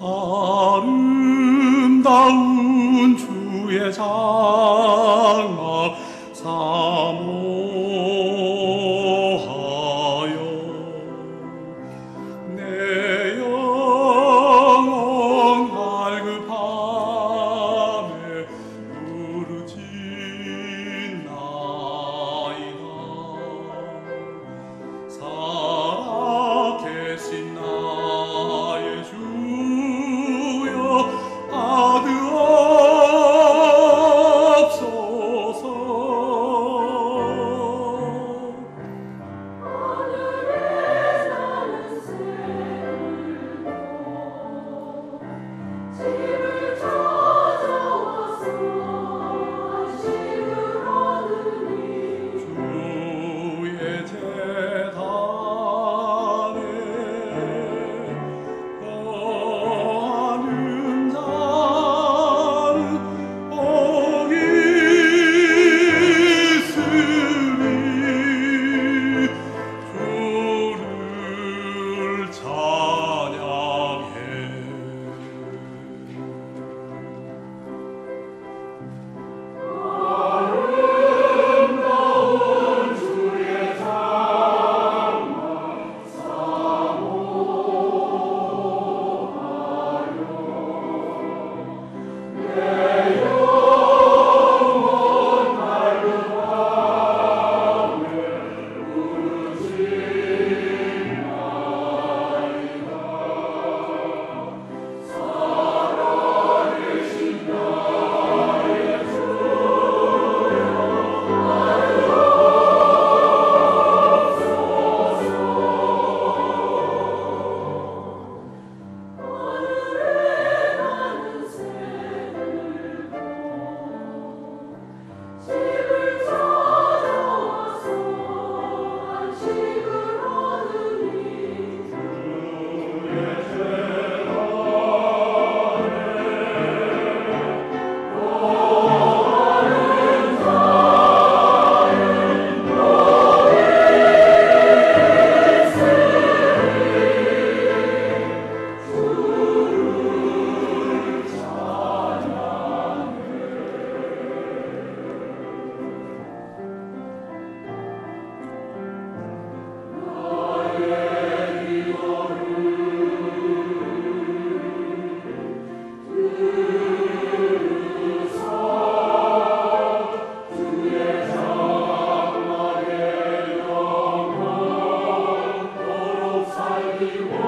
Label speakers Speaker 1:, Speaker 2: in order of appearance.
Speaker 1: 아름다운 주의 장막 you want.